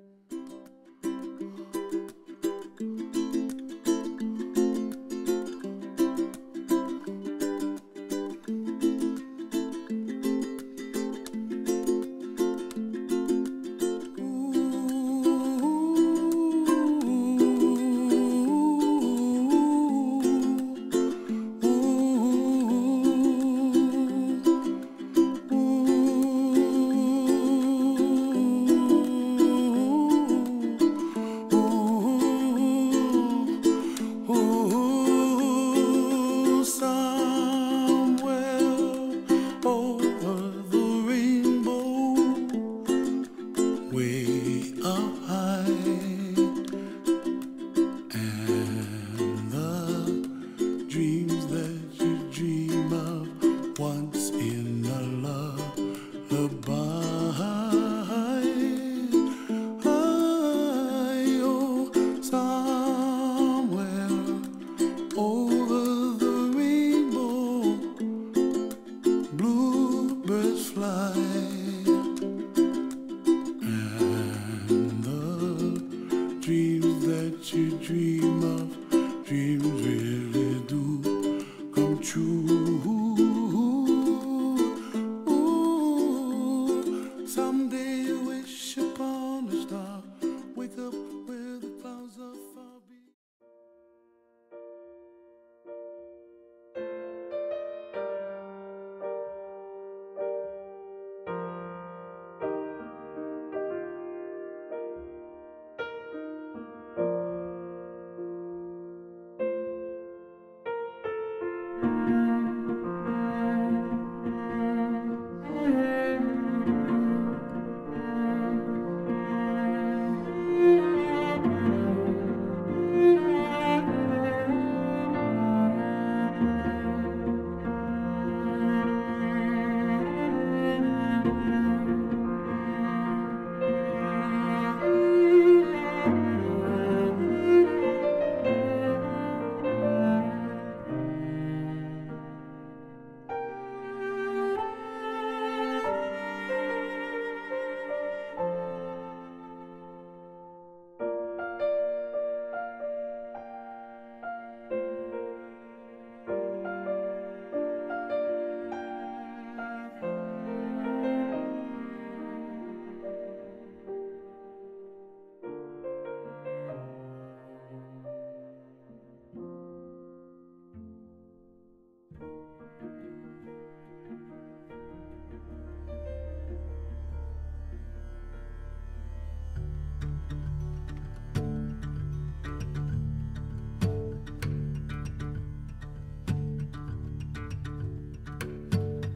Ooh,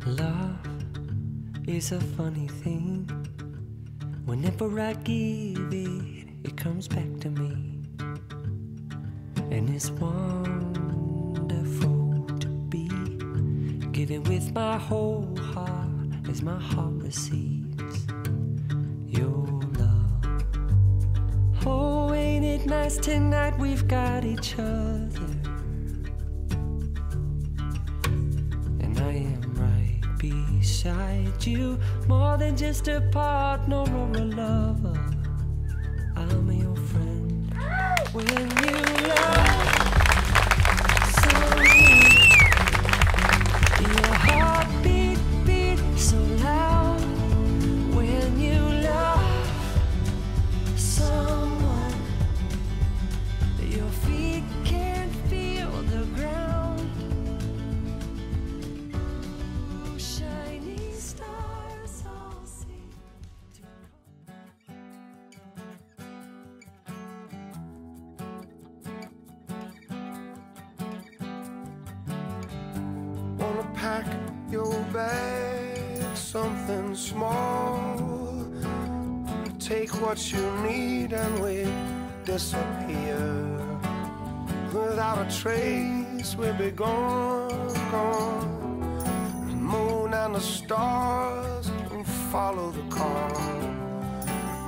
Love is a funny thing. Whenever I give it, it comes back to me. And it's wonderful to be giving with my whole heart as my heart receives your love. Oh, ain't it nice tonight? We've got each other. Beside you, more than just a partner or a lover. I'm your friend. When you love pack your bag, something small. Take what you need and we disappear. Without a trace, we'll be gone, gone. The moon and the stars will follow the car.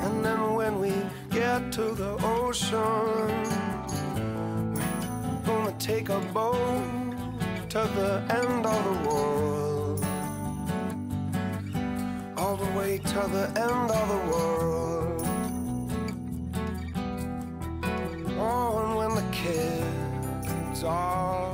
And then when we get to the ocean, we're gonna take a boat other end of the world. All the way to the end of the world. Oh, and when the kids are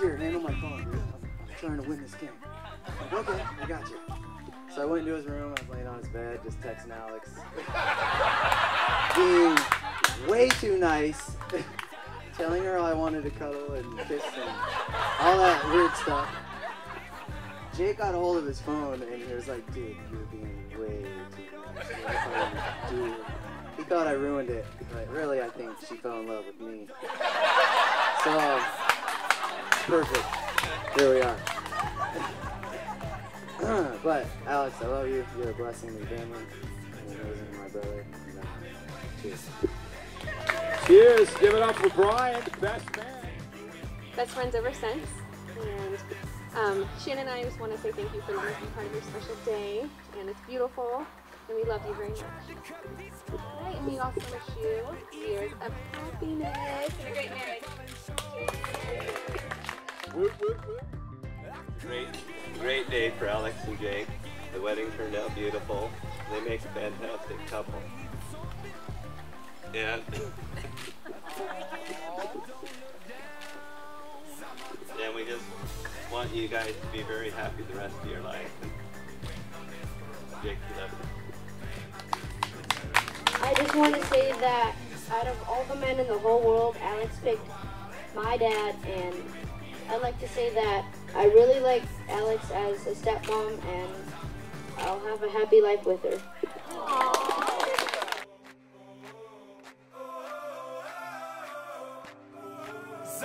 here, handle oh my phone, dude. I'm trying to win this game. Like, okay, I got you. So I went into his room, I was laying on his bed, just texting Alex. Being way too nice. telling her I wanted to cuddle and kiss and all that weird stuff. Jake got a hold of his phone and he was like, dude, you're being way too nice. Dude. He thought I ruined it, but really I think she fell in love with me. So, perfect. Here we are. but Alex, I love you. You're a blessing to the family. You're amazing, my brother. And, uh, cheers. Cheers. Give it up for Brian, best man. Best friends ever since. And um, Shannon and I just want to say thank you for letting us be part of your special day. And it's beautiful. And we love you very much. Right, and we also wish you years of happiness and a great marriage. Whoop, whoop, whoop. Great, great day for Alex and Jake. The wedding turned out beautiful. They make a fantastic couple. Yeah. and we just want you guys to be very happy the rest of your life. Jake, you love you. I just want to say that out of all the men in the whole world, Alex picked my dad, and I'd like to say that I really like Alex as a stepmom, and I'll have a happy life with her. It's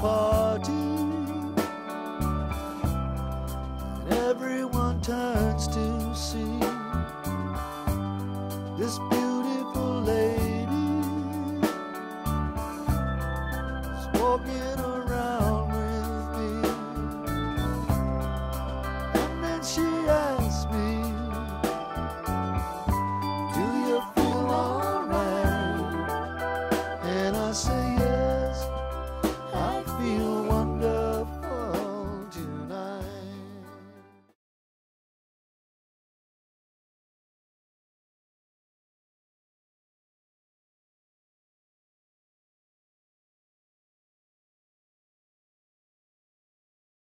to